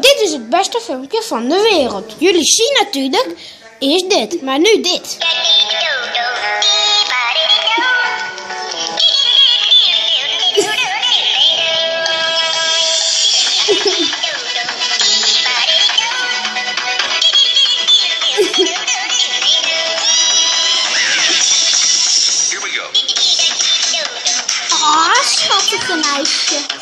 Dit is het beste filmpje van de wereld. Jullie zien natuurlijk eerst dit, maar nu dit. Here we go. Ah, schattige meisje.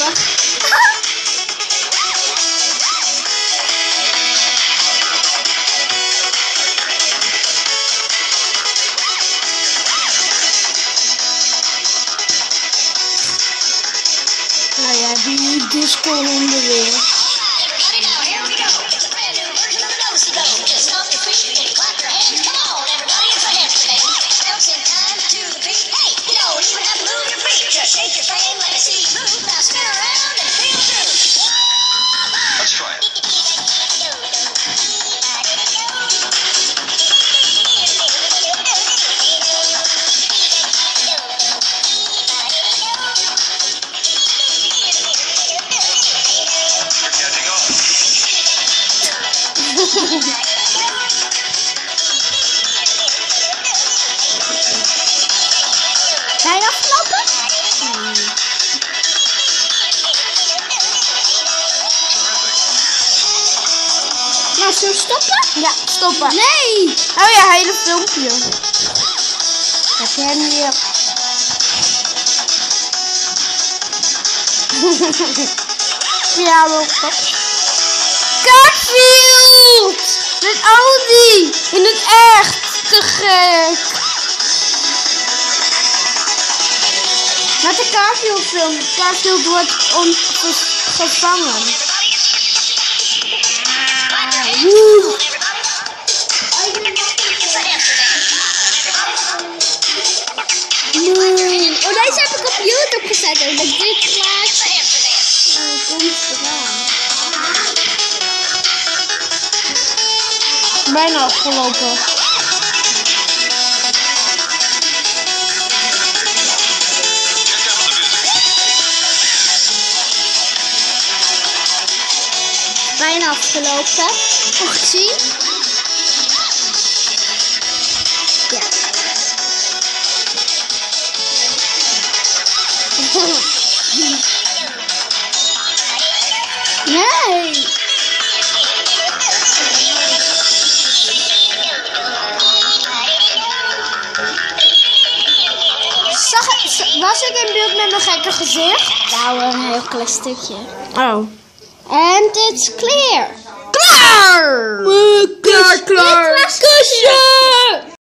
Die is grappig. Nou ja, Ga je afknappen? Nou, zullen we stoppen? Ja, stoppen. Nee! Oh ja, hele filmpje. Heb je hem hier? ja, wel stop. Garfield! Met Audi! In het echt! Te gek! Met de Garfield film. Garfield wordt ontgevangen. Woe! Nee. Oh, deze heb ik op YouTube gezet. Dat dit klaar. Oh, komt Bijna afgelopen. Bijna afgelopen. Nog gezien? Zag, was ik in beeld met mijn gekke gezicht? Nou, een heel klein stukje. Oh. And it's clear. Klaar! Klaar, klaar. Dit was kusje!